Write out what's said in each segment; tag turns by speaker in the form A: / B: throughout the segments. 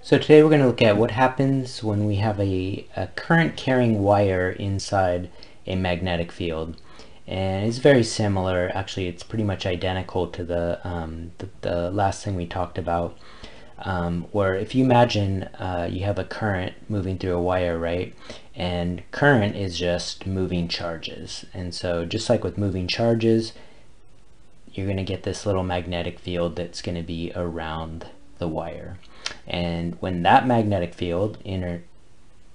A: So today we're going to look at what happens when we have a, a current carrying wire inside a magnetic field. And it's very similar, actually it's pretty much identical to the, um, the, the, last thing we talked about, um, where if you imagine uh, you have a current moving through a wire, right? And current is just moving charges. And so just like with moving charges, you're going to get this little magnetic field that's going to be around the wire. And when that magnetic field inter,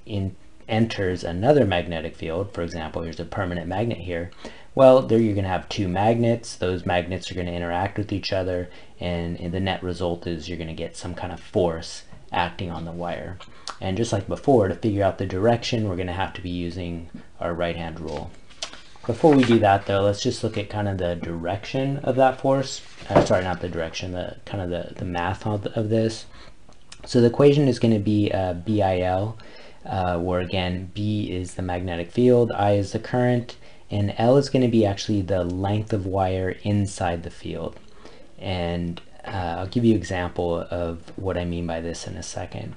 A: in, enters another magnetic field, for example, here's a permanent magnet here, well, there you're going to have two magnets. Those magnets are going to interact with each other, and, and the net result is you're going to get some kind of force acting on the wire. And just like before, to figure out the direction, we're going to have to be using our right-hand rule. Before we do that though, let's just look at kind of the direction of that force. Uh, sorry, not the direction, the kind of the, the math of, of this. So the equation is going to be uh, BIL, uh, where again, B is the magnetic field, I is the current, and L is going to be actually the length of wire inside the field. And uh, I'll give you an example of what I mean by this in a second.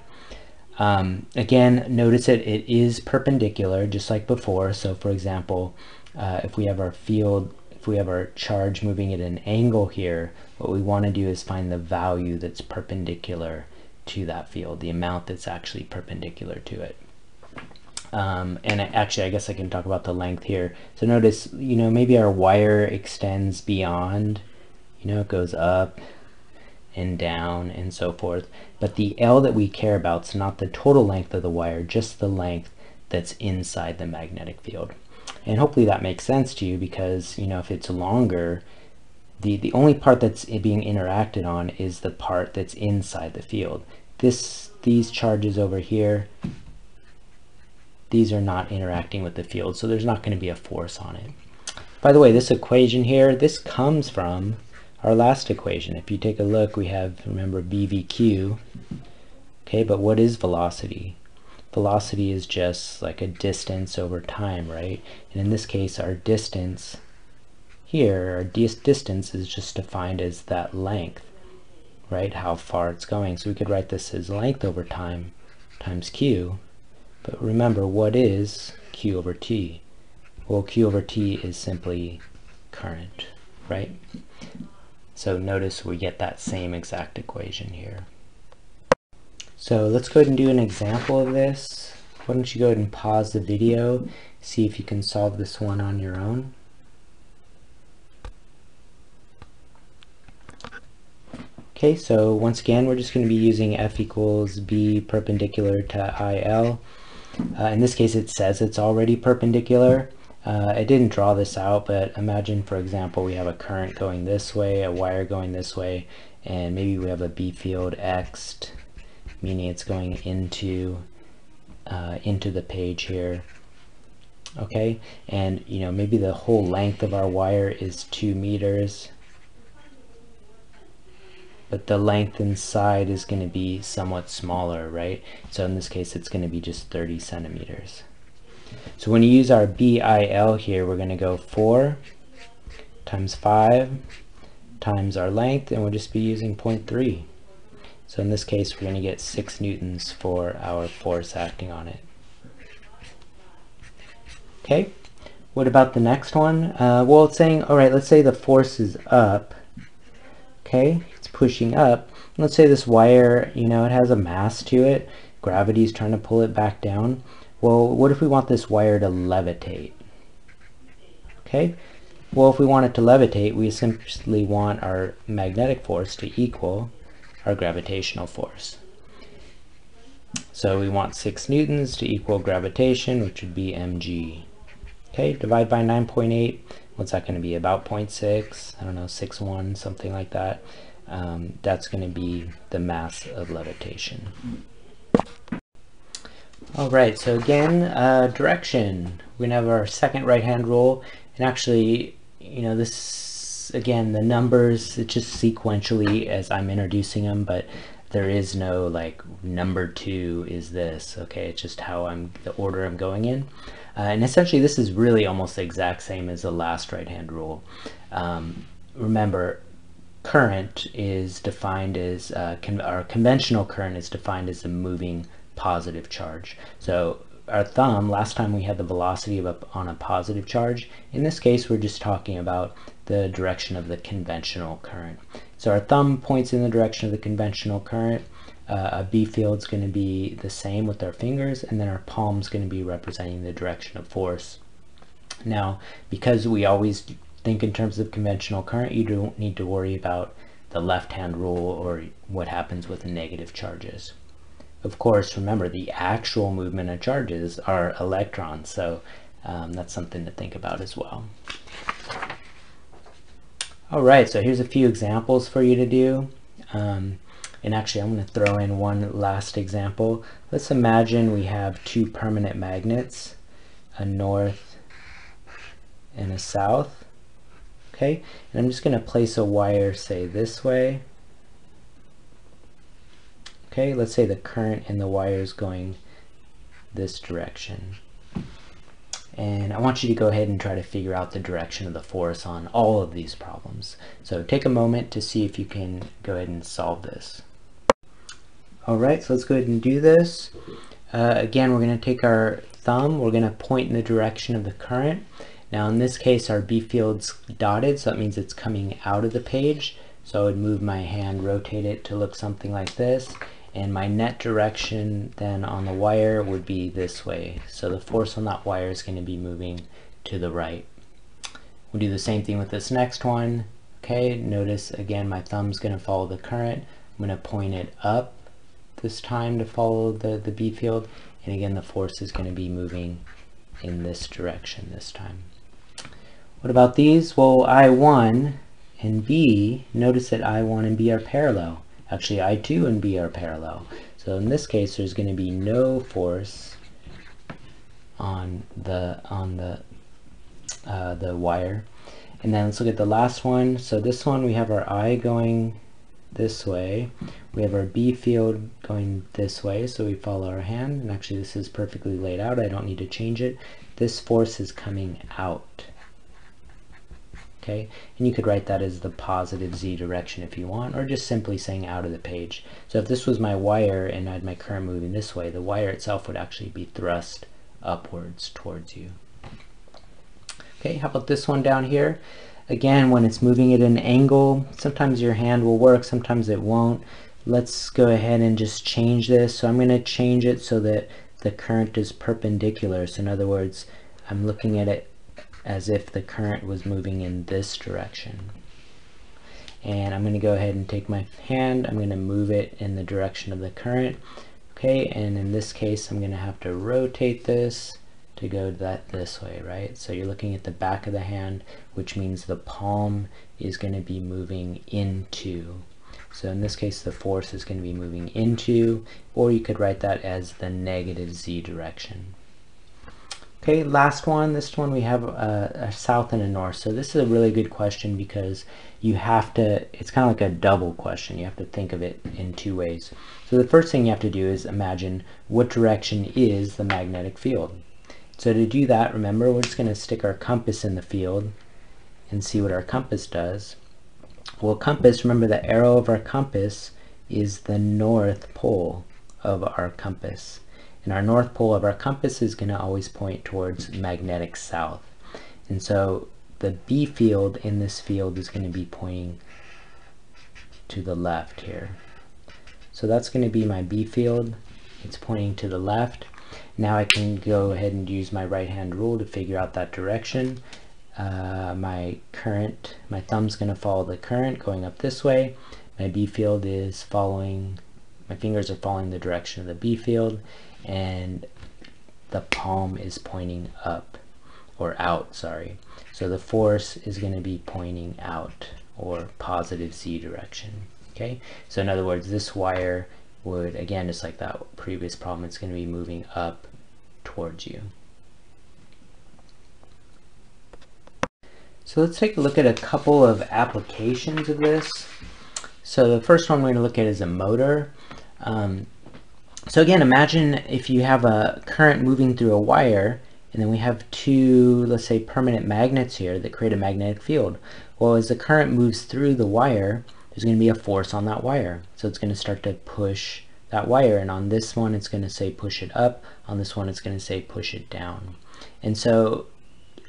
A: Um, again, notice that it is perpendicular, just like before. So for example, uh, if we have our field, if we have our charge moving at an angle here, what we want to do is find the value that's perpendicular to that field, the amount that's actually perpendicular to it. Um, and actually, I guess I can talk about the length here. So notice, you know, maybe our wire extends beyond, you know, it goes up and down and so forth. But the L that we care about is not the total length of the wire, just the length that's inside the magnetic field. And hopefully that makes sense to you because, you know, if it's longer, the, the only part that's being interacted on is the part that's inside the field. This, these charges over here, these are not interacting with the field, so there's not going to be a force on it. By the way, this equation here, this comes from our last equation. If you take a look, we have, remember, BVQ. Okay, but what is velocity? Velocity is just like a distance over time, right? And in this case, our distance here, our dis distance is just defined as that length, right? How far it's going. So we could write this as length over time times q. But remember, what is q over t? Well, q over t is simply current, right? So notice we get that same exact equation here. So let's go ahead and do an example of this. Why don't you go ahead and pause the video, see if you can solve this one on your own. Okay, so once again, we're just going to be using F equals B perpendicular to IL. Uh, in this case, it says it's already perpendicular. Uh, I didn't draw this out, but imagine, for example, we have a current going this way, a wire going this way, and maybe we have a B field X meaning it's going into uh, into the page here okay? And you know maybe the whole length of our wire is two meters but the length inside is going to be somewhat smaller right? So in this case it's going to be just 30 centimeters. So when you use our BIL here we're going to go 4 times 5 times our length and we'll just be using 0.3 so in this case, we're going to get 6 newtons for our force acting on it. Okay, what about the next one? Uh, well, it's saying, all right, let's say the force is up. Okay, it's pushing up. Let's say this wire, you know, it has a mass to it. Gravity is trying to pull it back down. Well, what if we want this wire to levitate? Okay, well, if we want it to levitate, we simply want our magnetic force to equal our gravitational force. So we want 6 newtons to equal gravitation, which would be mg. Okay, divide by 9.8. What's that going to be? About 0.6, I don't know, 6.1, something like that. Um, that's going to be the mass of levitation. All right, so again, uh, direction. We're going to have our second right-hand rule. And actually, you know, this again, the numbers, it's just sequentially as I'm introducing them, but there is no like number two is this, okay? It's just how I'm, the order I'm going in. Uh, and essentially this is really almost the exact same as the last right-hand rule. Um, remember, current is defined as, uh, con our conventional current is defined as a moving positive charge. So our thumb, last time we had the velocity of a, on a positive charge. In this case, we're just talking about the direction of the conventional current. So our thumb points in the direction of the conventional current. Uh, a B field is going to be the same with our fingers, and then our palm is going to be representing the direction of force. Now, because we always think in terms of conventional current, you don't need to worry about the left-hand rule or what happens with negative charges. Of course, remember the actual movement of charges are electrons, so um, that's something to think about as well. All right, so here's a few examples for you to do. Um, and actually, I'm going to throw in one last example. Let's imagine we have two permanent magnets, a north and a south. Okay, and I'm just going to place a wire, say this way. Okay, let's say the current in the wire is going this direction. And I want you to go ahead and try to figure out the direction of the force on all of these problems. So take a moment to see if you can go ahead and solve this. All right, so let's go ahead and do this. Uh, again, we're going to take our thumb, we're going to point in the direction of the current. Now in this case, our B field's dotted, so that means it's coming out of the page. So I would move my hand, rotate it to look something like this and my net direction then on the wire would be this way. So the force on that wire is going to be moving to the right. We'll do the same thing with this next one. Okay, notice again my thumb's going to follow the current. I'm going to point it up this time to follow the, the B field. And again, the force is going to be moving in this direction this time. What about these? Well, I1 and B, notice that I1 and B are parallel. Actually, I2 and B are parallel. So in this case, there's going to be no force on the on the uh, the wire. And then let's look at the last one. So this one, we have our I going this way. We have our B field going this way, so we follow our hand. And actually, this is perfectly laid out. I don't need to change it. This force is coming out okay? And you could write that as the positive z direction if you want, or just simply saying out of the page. So if this was my wire and I had my current moving this way, the wire itself would actually be thrust upwards towards you. Okay, how about this one down here? Again, when it's moving at an angle, sometimes your hand will work, sometimes it won't. Let's go ahead and just change this. So I'm going to change it so that the current is perpendicular. So in other words, I'm looking at it as if the current was moving in this direction. And I'm going to go ahead and take my hand, I'm going to move it in the direction of the current. Okay, and in this case, I'm going to have to rotate this to go that this way, right? So you're looking at the back of the hand, which means the palm is going to be moving into. So in this case, the force is going to be moving into, or you could write that as the negative z direction. Okay, last one. This one we have a, a, south and a north. So this is a really good question because you have to, it's kind of like a double question. You have to think of it in two ways. So the first thing you have to do is imagine what direction is the magnetic field. So to do that, remember, we're just going to stick our compass in the field and see what our compass does. Well, compass, remember the arrow of our compass is the north pole of our compass. And our north pole of our compass is going to always point towards magnetic south. And so the B field in this field is going to be pointing to the left here. So that's going to be my B field. It's pointing to the left. Now I can go ahead and use my right hand rule to figure out that direction. Uh, my current, my thumb's going to follow the current going up this way. My B field is following, my fingers are following the direction of the B field and the palm is pointing up or out, sorry. So the force is going to be pointing out or positive z direction. Okay, so in other words, this wire would, again, just like that previous problem, it's going to be moving up towards you. So let's take a look at a couple of applications of this. So the first one we're going to look at is a motor. Um, so again, imagine if you have a current moving through a wire and then we have two, let's say, permanent magnets here that create a magnetic field. Well, as the current moves through the wire, there's going to be a force on that wire. So it's going to start to push that wire and on this one it's going to say push it up, on this one it's going to say push it down. And so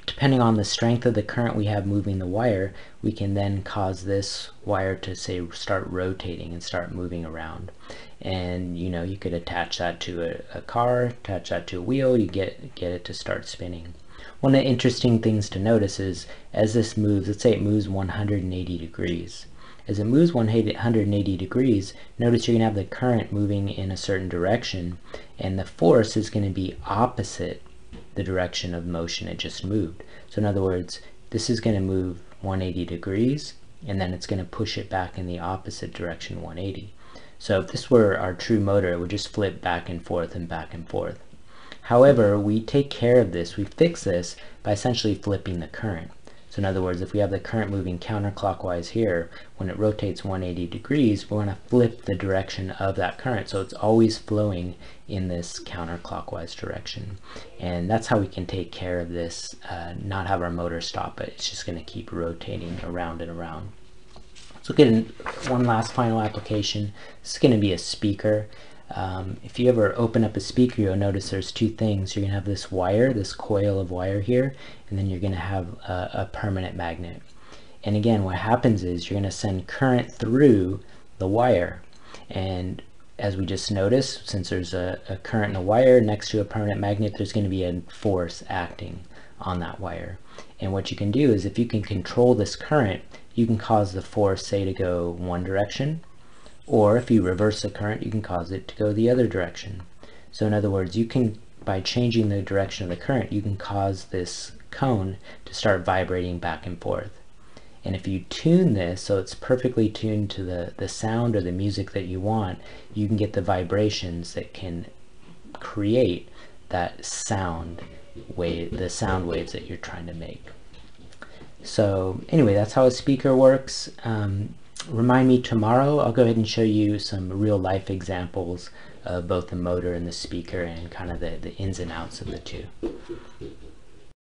A: depending on the strength of the current we have moving the wire, we can then cause this wire to say start rotating and start moving around. And you know, you could attach that to a, a car, attach that to a wheel, you get, get it to start spinning. One of the interesting things to notice is as this moves, let's say it moves 180 degrees. As it moves 180 degrees, notice you're going to have the current moving in a certain direction and the force is going to be opposite the direction of motion it just moved. So in other words, this is going to move 180 degrees and then it's going to push it back in the opposite direction 180. So if this were our true motor, it would just flip back and forth and back and forth. However, we take care of this, we fix this by essentially flipping the current. So in other words, if we have the current moving counterclockwise here, when it rotates 180 degrees, we want to flip the direction of that current. So it's always flowing in this counterclockwise direction. And that's how we can take care of this, uh, not have our motor stop, but it's just going to keep rotating around and around. Let's look at one last final application. This is going to be a speaker. Um, if you ever open up a speaker, you'll notice there's two things. You're going to have this wire, this coil of wire here, and then you're going to have a, a permanent magnet. And again, what happens is you're going to send current through the wire. And as we just noticed, since there's a, a current in a wire next to a permanent magnet, there's going to be a force acting on that wire. And what you can do is if you can control this current, you can cause the force, say, to go one direction, or if you reverse the current, you can cause it to go the other direction. So in other words, you can, by changing the direction of the current, you can cause this cone to start vibrating back and forth. And if you tune this so it's perfectly tuned to the, the sound or the music that you want, you can get the vibrations that can create that sound wave, the sound waves that you're trying to make. So anyway, that's how a speaker works. Um, remind me tomorrow, I'll go ahead and show you some real life examples of both the motor and the speaker and kind of the, the ins and outs of the two.